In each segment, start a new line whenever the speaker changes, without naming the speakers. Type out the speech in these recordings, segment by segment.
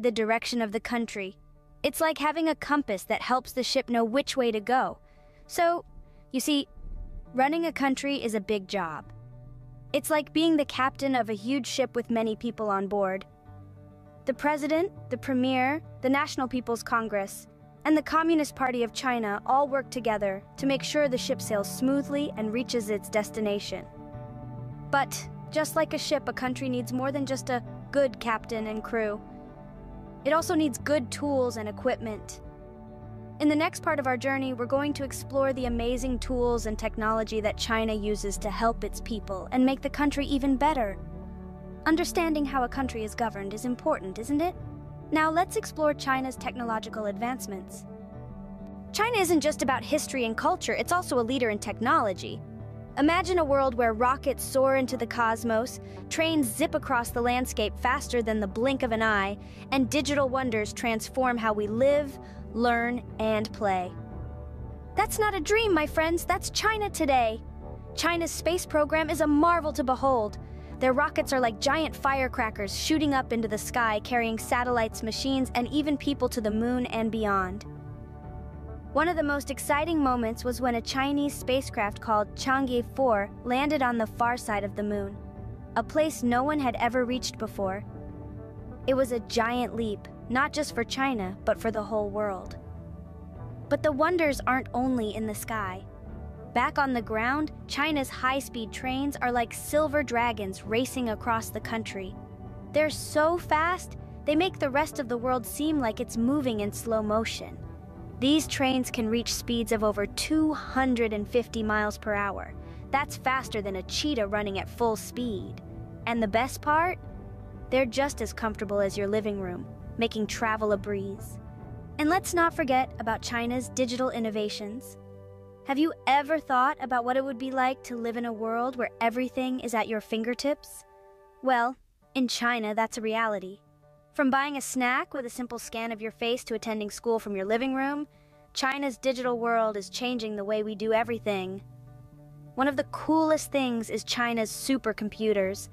the direction of the country. It's like having a compass that helps the ship know which way to go. So, you see, running a country is a big job. It's like being the captain of a huge ship with many people on board. The president, the premier, the National People's Congress, and the Communist Party of China all work together to make sure the ship sails smoothly and reaches its destination. But, just like a ship, a country needs more than just a good captain and crew. It also needs good tools and equipment. In the next part of our journey, we're going to explore the amazing tools and technology that China uses to help its people and make the country even better. Understanding how a country is governed is important, isn't it? Now let's explore China's technological advancements. China isn't just about history and culture, it's also a leader in technology. Imagine a world where rockets soar into the cosmos, trains zip across the landscape faster than the blink of an eye, and digital wonders transform how we live, learn, and play. That's not a dream, my friends, that's China today. China's space program is a marvel to behold. Their rockets are like giant firecrackers shooting up into the sky, carrying satellites, machines, and even people to the moon and beyond. One of the most exciting moments was when a Chinese spacecraft called Chang'e 4 landed on the far side of the moon, a place no one had ever reached before. It was a giant leap, not just for China, but for the whole world. But the wonders aren't only in the sky. Back on the ground, China's high speed trains are like silver dragons racing across the country. They're so fast, they make the rest of the world seem like it's moving in slow motion. These trains can reach speeds of over 250 miles per hour. That's faster than a cheetah running at full speed. And the best part? They're just as comfortable as your living room, making travel a breeze. And let's not forget about China's digital innovations. Have you ever thought about what it would be like to live in a world where everything is at your fingertips? Well, in China, that's a reality. From buying a snack with a simple scan of your face to attending school from your living room, China's digital world is changing the way we do everything. One of the coolest things is China's supercomputers.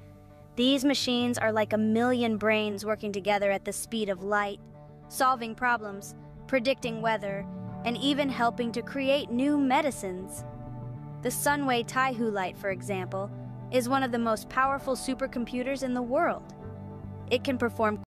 These machines are like a million brains working together at the speed of light, solving problems, predicting weather, and even helping to create new medicines. The Sunway TaihuLight, for example, is one of the most powerful supercomputers in the world. It can perform